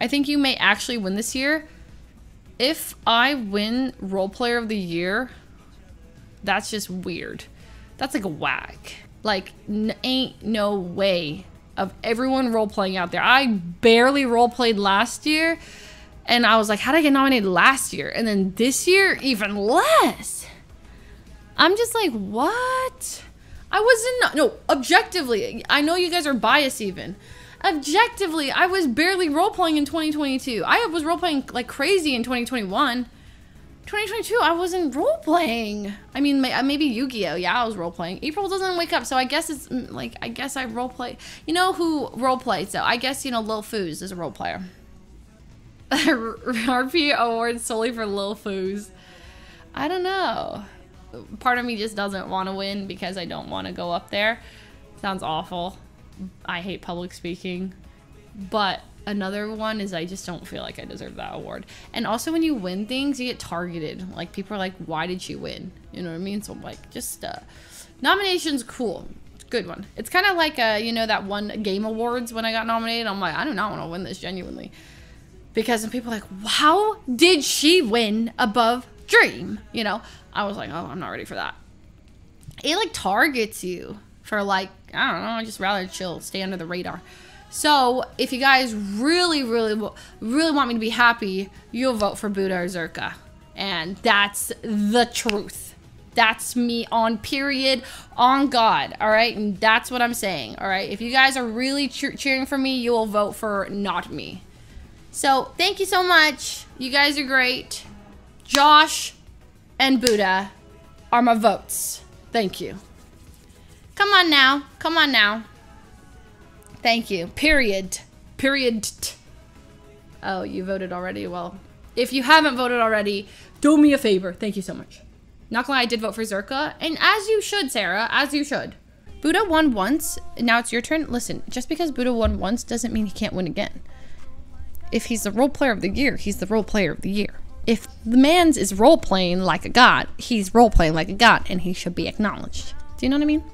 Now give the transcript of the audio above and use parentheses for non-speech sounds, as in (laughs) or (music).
I think you may actually win this year. If I win role player of the year, that's just weird. That's like a whack. Like, ain't no way of everyone role playing out there. I barely role played last year, and I was like, how did I get nominated last year? And then this year, even less. I'm just like, what? I wasn't, no, objectively, I know you guys are biased even. Objectively, I was barely role playing in 2022. I was role playing like crazy in 2021. 2022, I wasn't role playing. I mean, maybe Yu Gi Oh! Yeah, I was role playing. April doesn't wake up, so I guess it's mm, like, I guess I role play. You know who role plays, though? I guess, you know, Lil Foos is a role player. (laughs) RP award solely for Lil Foos. I don't know. Part of me just doesn't want to win because I don't want to go up there. Sounds awful. I hate public speaking. But another one is I just don't feel like I deserve that award. And also when you win things, you get targeted. Like people are like, why did she win? You know what I mean? So I'm like, just uh nominations cool. Good one. It's kind of like uh, you know, that one game awards when I got nominated. I'm like, I do not want to win this genuinely. Because then people are like, how did she win above Dream? You know? I was like, oh, I'm not ready for that. It like targets you for like, I don't know, I just rather chill, stay under the radar. So if you guys really, really, really want me to be happy, you'll vote for Buddha or Zherka. And that's the truth. That's me on period, on God, all right? And that's what I'm saying, all right? If you guys are really cheering for me, you will vote for not me. So thank you so much. You guys are great. Josh and Buddha are my votes. Thank you. Come on now. Come on now. Thank you. Period. Period. Oh, you voted already? Well, if you haven't voted already, do me a favor. Thank you so much. Not gonna lie, I did vote for Zherka. And as you should, Sarah. As you should. Buddha won once. Now it's your turn. Listen, just because Buddha won once doesn't mean he can't win again. If he's the role player of the year, he's the role player of the year. If the man's is role playing like a god, he's role playing like a god and he should be acknowledged. Do you know what I mean?